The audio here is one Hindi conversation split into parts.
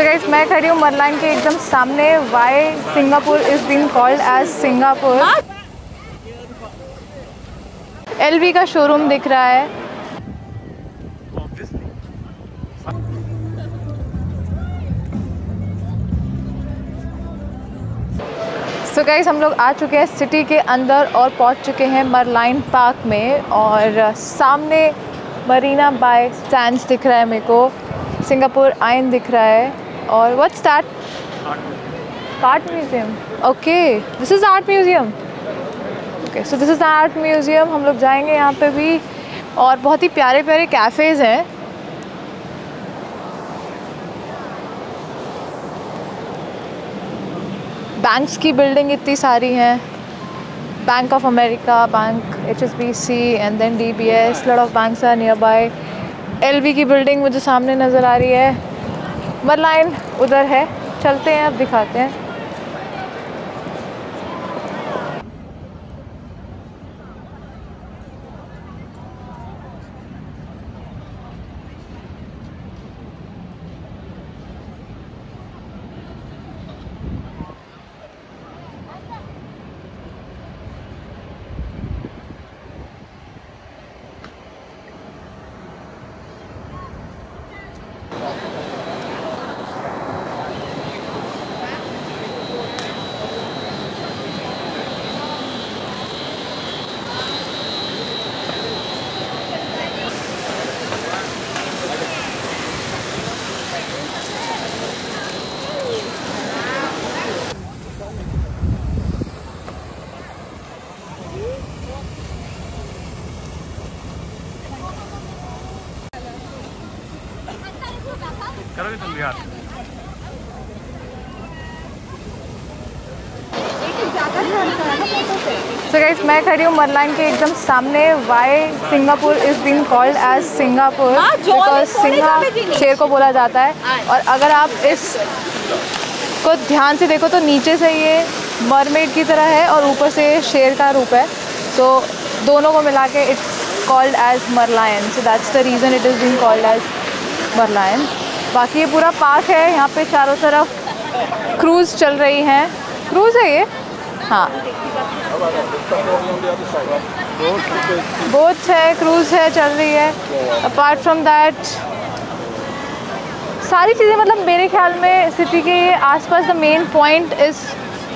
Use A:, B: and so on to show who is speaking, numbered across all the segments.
A: सो गाइस मैं खड़ी हूँ मरलाइन के एकदम सामने. Why Singapore is been called as Singapore LV का शोरूम दिख रहा है. सो गाइस हम लोग आ चुके हैं सिटी के अंदर और पहुँच चुके हैं मरलाइन पार्क में और सामने मरीना बाय स्टैंड दिख रहा है मेरे को. सिंगापुर आइन दिख रहा है. और what's that art museum okay this is art museum okay so this is art museum हम लोग जाएँगे यहाँ पे भी। और बहुत ही प्यारे प्यारे कैफ़ेज़ हैं। बैंक्स की बिल्डिंग इतनी सारी हैं। Bank of America bank H S B C and then D B S lot of banks are near by L की बिल्डिंग मुझे सामने नज़र आ रही है। मरलाइन उधर है। चलते हैं अब दिखाते हैं।
B: करोगे तुम बिहार
A: सो so गाइस मैं खड़ी हूँ मरलाइन के एकदम सामने. Why Singapore is been called as Singapore because Singa शेर को बोला जाता है. और अगर आप इस को ध्यान से देखो तो नीचे से ये मरमेड की तरह है और ऊपर से ये शेर का रूप है. तो दोनों को मिला के it's called as Merlion so that's the reason it is been called as Merlion बाकी ये पूरा पार्क है, यहाँ पे चारों तरफ़ क्रूज़ चल रही हैं। क्रूज़ है ये? हाँ। बोट है क्रूज़ है, चल रही है। अपार्ट फ्रॉम दैट सारी चीज़ें मतलब मेरे ख्याल में सिटी के आसपास the main point is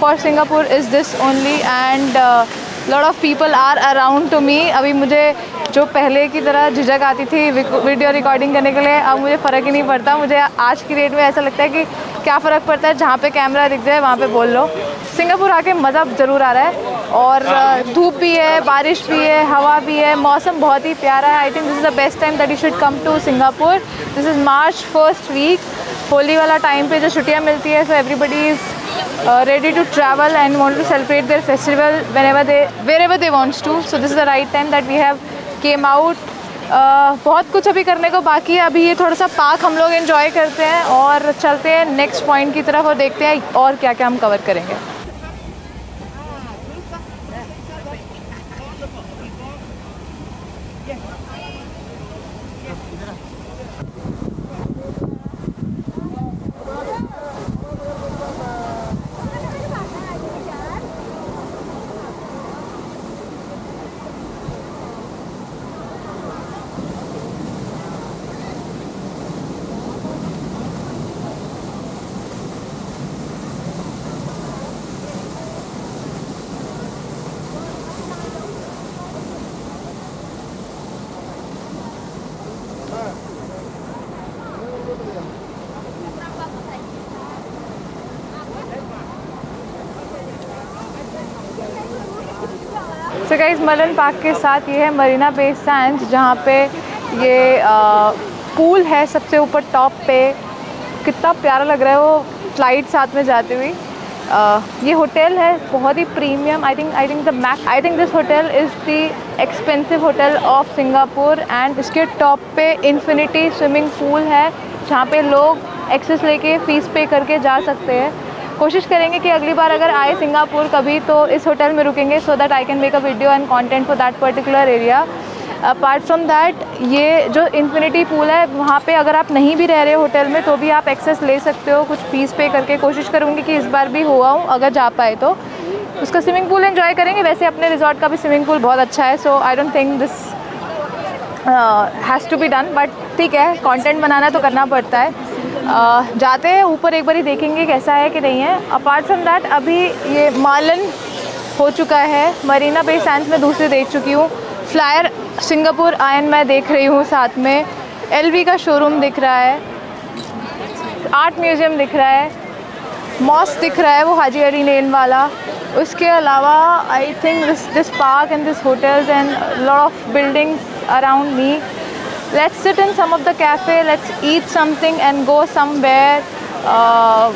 A: for Singapore is this only and lot of people are around to me अभी मुझे जो पहले की तरह झिझक आती थी वीडियो रिकॉर्डिंग करने के लिए अब मुझे फ़र्क ही नहीं पड़ता। मुझे आज की डेट में ऐसा लगता है कि क्या फ़र्क पड़ता है? जहाँ पे कैमरा दिख जाए वहाँ पे बोल लो। सिंगापुर आके मज़ा ज़रूर आ रहा है। और धूप भी है बारिश भी है हवा भी है मौसम बहुत ही प्यारा है। I think this is the best time that you should come to Singapore. This is March first week Holi वाला टाइम पे जो छुट्टियाँ मिलती है so everybody is ready to travel and want to celebrate their festival whenever they wherever they wants to so this is the right time that we have came out uh, बहुत कुछ अभी करने को बाकी है अभी ये थोड़ा सा पार्क हम लोग एंजॉय करते हैं और चलते हैं नेक्स्ट पॉइंट की तरफ़ और देखते हैं और क्या क्या हम कवर करेंगे सो गाइस मलन पार्क के साथ ये है मरीना बे सैंड जहाँ पे ये पूल है सबसे ऊपर टॉप पे। कितना प्यारा लग रहा है वो फ़्लाइट साथ में जाती हुई ये होटल है, बहुत ही premium I think I think the mac I think this hotel is the expensive hotel of Singapore and इसके टॉप पे इन्फिनिटी स्विमिंग पूल है, जहाँ पे लोग एक्सेस लेके फ़ीस पे करके जा सकते हैं। कोशिश करेंगे कि अगली बार अगर आए सिंगापुर कभी तो इस होटल में रुकेंगे so that I can make a video and content for that particular area apart from that ये जो इन्फिनिटी पूल है, वहाँ पे अगर आप नहीं भी रह रहे होटल में तो भी आप एक्सेस ले सकते हो, कुछ फ़ीस पे करके। कोशिश करूँगी कि इस बार भी हुआ हूँ, अगर जा पाए तो। उसका स्विमिंग पूल इन्जॉय करेंगे। वैसे अपने रिजॉर्ट का भी स्विमिंग पूल बहुत अच्छा है so I don't think this has to be done but ठीक है कंटेंट बनाना तो करना पड़ता है। जाते हैं, ऊपर एक बार ही देखेंगे कैसा है कि नहीं है। अपार्ट फ्रॉम दैट अभी ये मालन हो चुका है। मरीना बे सैंस में दूसरी देख चुकी हूँ। फ्लायर सिंगापुर आयन मैं देख रही हूँ साथ में। एलवी का शोरूम दिख रहा है। आर्ट म्यूज़ियम दिख रहा है। मॉस दिख रहा है वो हाजी अली लेन वाला। उसके अलावा I think this this park and this hotels and lot of buildings around me let's sit in some of the cafe, let's eat something and go somewhere uh,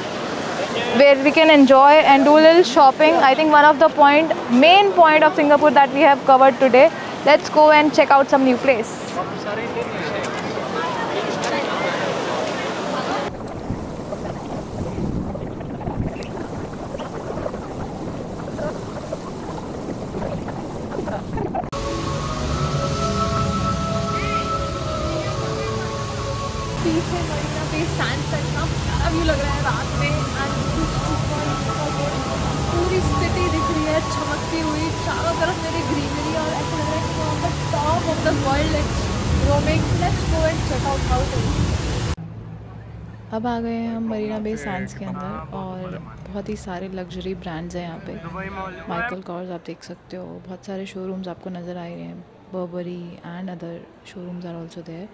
A: where we can enjoy and do a little shopping. I think one of the point, main point of Singapore that we have covered today, let's go and check out some new place. Sand का इतना प्यारा व्यू लग रहा है रात में पूरी सिटी दिख रही है चमकती हुई। चारों तरफ़ मेरी ग्रीनरी और ऐसा लग रहा है कि top of the world roaming let's go and check out how अब आ गए हैं हम मरीना बे सैंड्स के अंदर और बहुत ही सारे लग्जरी ब्रांड्स हैं यहाँ पे। माइकल कॉर्स आप देख सकते हो। बहुत सारे शोरूम्स आपको नज़र आ रहे हैं। Burberry and other showrooms are also there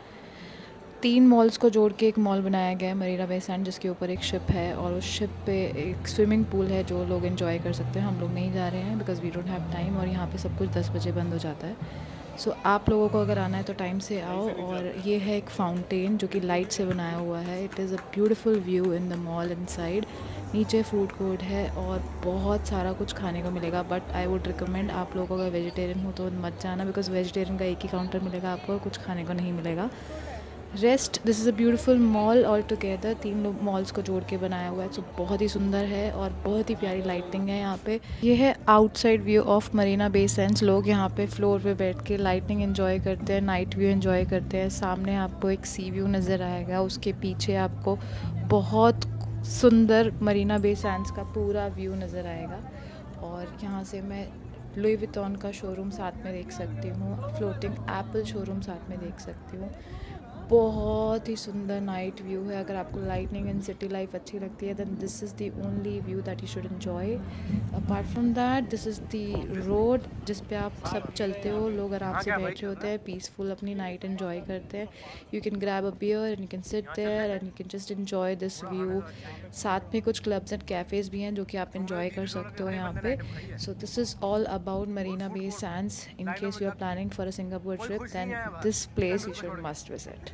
A: तीन मॉल्स को जोड़ के एक मॉल बनाया गया है मरीना बे सैंड जिसके ऊपर एक शिप है और उस शिप पे एक स्विमिंग पूल है जो लोग इन्जॉय कर सकते हैं। हम लोग नहीं जा रहे हैं because we don't have time और यहाँ पे सब कुछ दस बजे बंद हो जाता है। सो so, आप लोगों को अगर आना है तो टाइम से आओ और ये है एक फाउंटेन जो कि लाइट से बनाया हुआ है। It is a beautiful view in the mall inside नीचे फ़ूड कोर्ट है और बहुत सारा कुछ खाने को मिलेगा बट आई वुड रिकमेंड आप लोगों अगर वेजिटेरियन हो तो मत जाना बिकॉज़ वेजिटेरियन का एक ही काउंटर मिलेगा आपको कुछ खाने को नहीं मिलेगा। Rest this is a beautiful mall all together तीन लोग मॉल्स को जोड़ के बनाया हुआ है सो बहुत ही सुंदर है और बहुत ही प्यारी लाइटिंग है यहाँ पे। ये है outside view of Marina Bay Sands लोग यहाँ पे फ्लोर पे बैठ के लाइटिंग एंजॉय करते हैं नाइट व्यू एंजॉय करते हैं। सामने आपको एक सी व्यू नज़र आएगा, उसके पीछे आपको बहुत सुंदर मरीना बे सैंड्स का पूरा व्यू नज़र आएगा। और यहाँ से मैं लुई का शोरूम साथ में देख सकती हूँ फ्लोटिंग एप्पल शोरूम साथ में देख सकती हूँ। बहुत ही सुंदर नाइट व्यू है। अगर आपको लाइटनिंग एंड सिटी लाइफ अच्छी लगती है then this is the only view that you should enjoy apart from that this is the road जिस पे आप सब चलते हो। लोग आराम से बैठ रहे होते हैं पीसफुल अपनी नाइट इन्जॉय करते हैं। You can grab a beer and you can sit there and you can just enjoy this view साथ में कुछ क्लब्स एंड कैफ़ेज़ भी हैं जो कि आप इन्जॉय कर सकते हो यहाँ पे। So this is all about Marina Bay Sands in case you are planning for a Singapore trip then this place you should must visit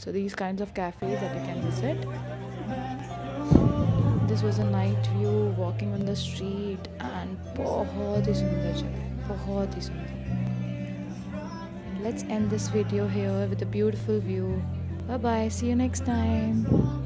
A: so these kinds of cafes that you can visit this was a night view walking on the street and बहुत ही सुंदर जगह बहुत ही सुंदर let's end this video here with a beautiful view bye bye see you next time